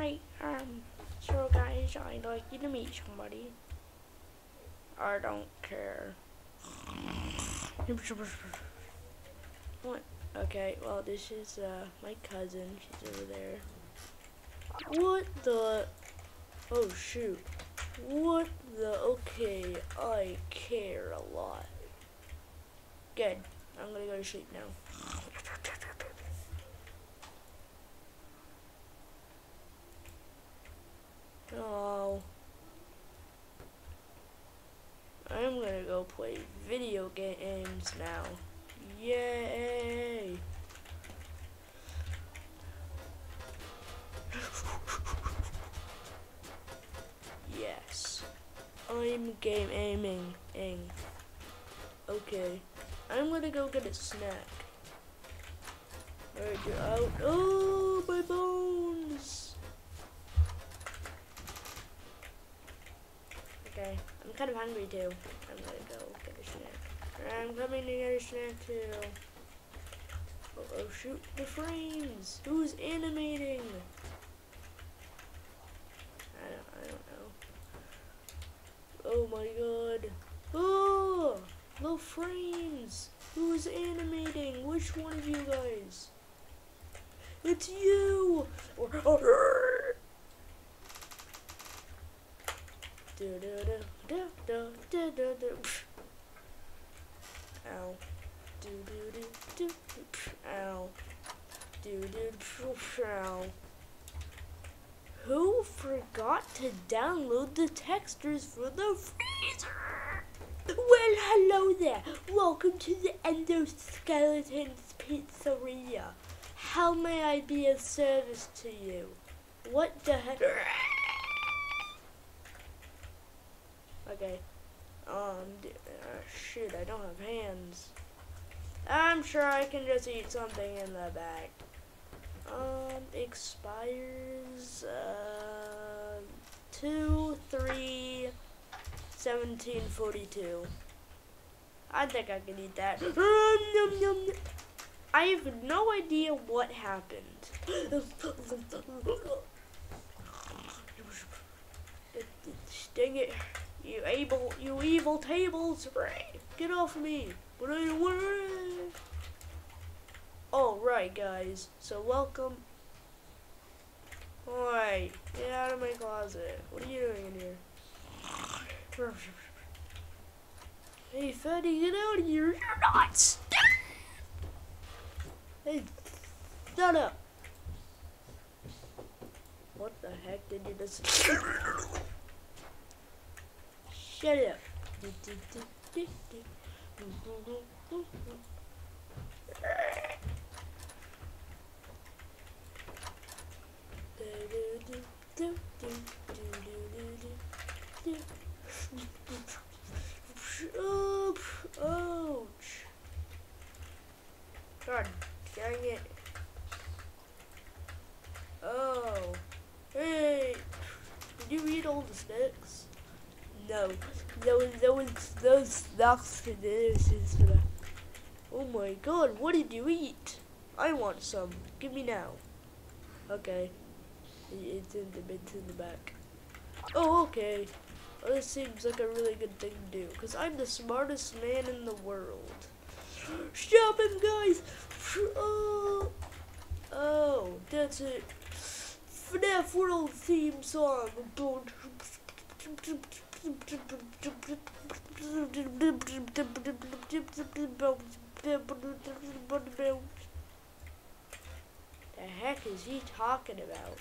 Alright, um, so guys, I'd like you to meet somebody. I don't care. What? Okay, well, this is, uh, my cousin. She's over there. What the? Oh, shoot. What the? Okay, I care a lot. Good. I'm gonna go to sleep now. Oh. I'm gonna go play games now. Yay! yes. I'm game aiming. Ing. Okay. I'm gonna go get a snack. Where'd you out? Oh, my bones! Okay, I'm kind of hungry too. I'm gonna go get a snack. I'm coming to get a snack too. Oh, shoot, the frames! Who's animating? I don't, I don't know. Oh my god. Oh! No frames! Who's animating? Which one of you guys? It's you! Do do do. Ow. Do do do do do. Ow. Ow. Who forgot to download the textures for the freezer? Well, hello there. Welcome to the Endoskeletons Pizzeria. How may I be of service to you? What the heck? Okay. Um, uh, shoot, I don't have hands. I'm sure I can just eat something in the back. Um, expires, uh, 2, 3, 1742. I think I can eat that. I have no idea what happened. Dang it. You able, you evil tables, get off me. What are you wearing? All right, guys. So welcome. Alright, get out of my closet. What are you doing in here? Hey, fatty, get out of here. You're not stuck. Hey, shut up. What the heck did you just? Shut up. Ouch. God dang it. Oh. Hey. Did you eat all the sticks? No. Those, those, those snacks for this. Oh my god, what did you eat? I want some. Give me now. Okay. It's in the, it's in the back. Oh, okay. Well, this seems like a really good thing to do, because I'm the smartest man in the world. Stop him, guys! Oh, oh that's it. FNAF World theme song. The heck is he talking about?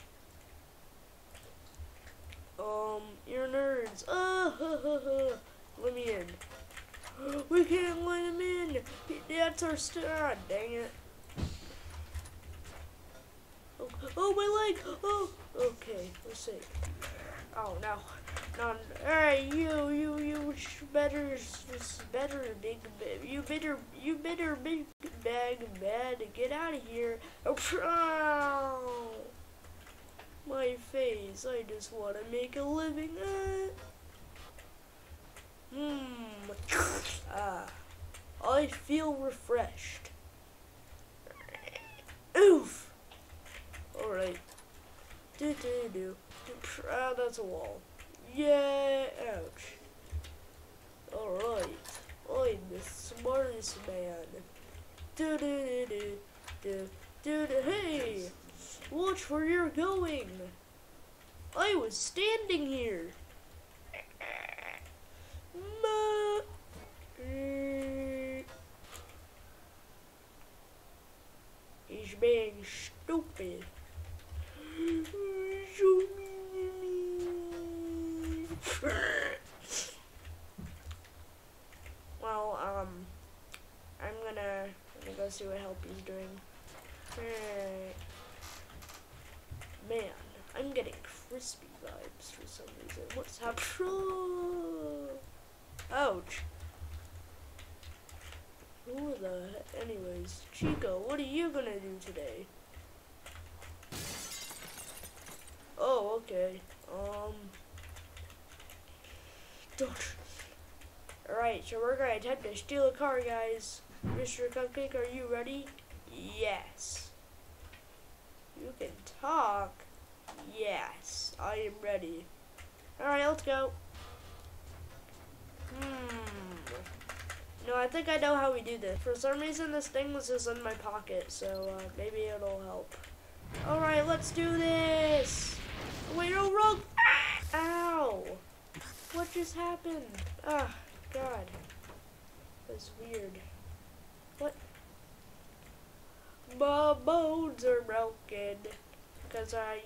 Um, you're nerds. Uh. Let me in. We can't let him in. That's our star. Dang it. Oh, oh, my leg. Oh, okay. Let's see. Oh no, no. Alright, you, you, you better, better, big, you better, you better, big bag bad. Get out of here. Oh, ow. My face. I just want to make a living. Hmm. Ah. I feel refreshed. Oof. Alright. Do do do. Ah, that's a wall. Yeah, ouch. Alright. I'm the smartest man. Do do do do do do do. Hey! Watch where you're going! I was standing here! He's being stupid. Well, um, I'm gonna, I'm gonna go see what help he's doing. Alright. Man, I'm getting crispy vibes for some reason. What's happening? Ouch. Who the he- anyways, Chica, what are you gonna do today? Oh, okay. Um don't Alright, so we're gonna attempt to steal a car, guys. Mr. Cupcake, are you ready? Yes. You can talk? Yes, I am ready. Alright, let's go. Hmm. No, I think I know how we do this. For some reason, this thing was just in my pocket, so uh, maybe it'll help. Alright, let's do this! Wait, no, wrong! Ah! Ow! What just happened? Ah, God. That's weird. What? My bones are broken. Because I...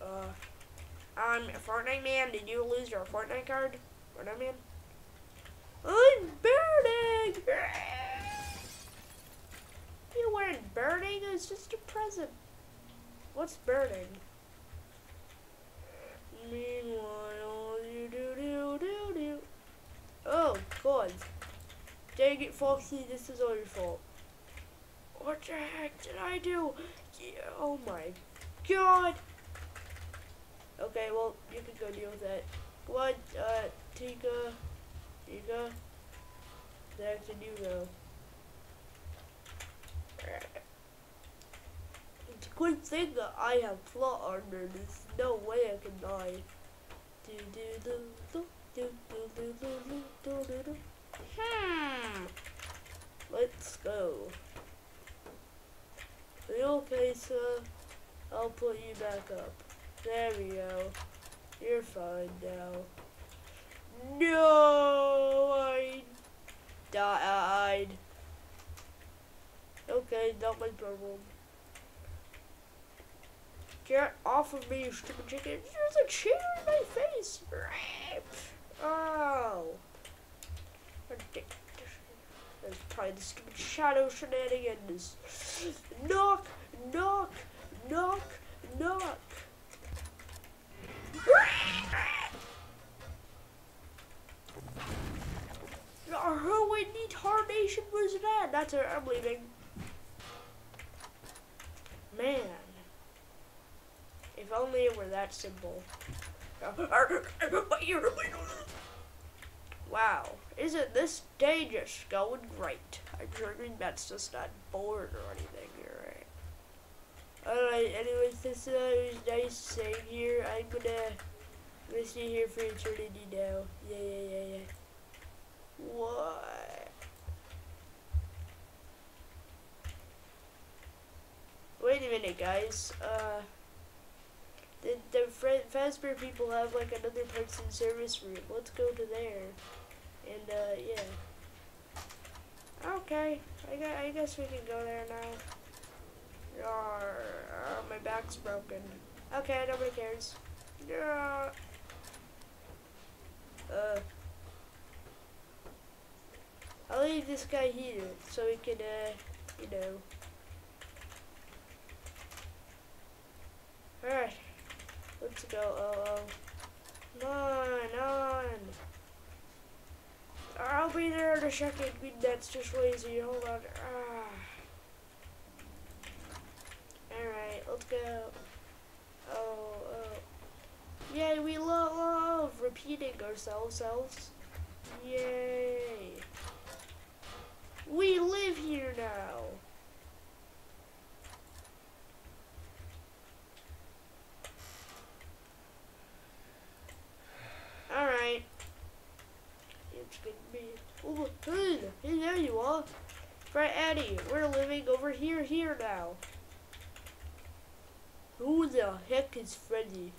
Uh... Um, Fortnite Man, did you lose your Fortnite card? Fortnite Man? I'm burning! You weren't burning, it was just a present. What's burning? Meanwhile, you do do do do. Oh, God. Dang it, Foxy, this is all your fault. What the heck did I do? Yeah, oh my God. Okay, well, you can go deal with that. What, uh, Tika, Tika, back to you go. It's a good thing that I have plot armor. There's no way I can die. Do do do do do do do do do do do. Hmm. Let's go. Are you okay, sir? I'll put you back up. There we go. You're fine now. No, I died. Okay, not my problem. Get off of me, you stupid chicken. There's a chair in my face. Oh. Ridiculous. Probably the stupid shadow shenanigans. Knock, knock, knock, knock. Who in tarnation was that? That's her. I'm leaving. Man. If only it were that simple. Wow. Isn't this day just going great? I'm sure that's just not bored or anything. Alright. Alright, anyways, this uh, was nice staying here. I'm gonna, I'm gonna stay here for eternity now. Yeah, yeah, yeah, yeah. What? Wait a minute, guys. Uh, the the Fazbear people have like another person service room. Let's go to there. And uh, yeah. Okay, I guess, I guess we can go there now. Uh, my back's broken. Okay, nobody cares. Yeah. Uh. I'll leave this guy here so he can, uh, you know. Alright, let's go. Oh, oh. Nine, nine. I'll be there in. That's just lazy. Hold on. Ah. Alright, let's go. Oh, oh. Yay, we lo- love repeating ourselves. selves. Yay. We live here now. me. Oh, hey, hey, there you are. Fred Eddie, we're living over here, here now. Who the heck is Freddy?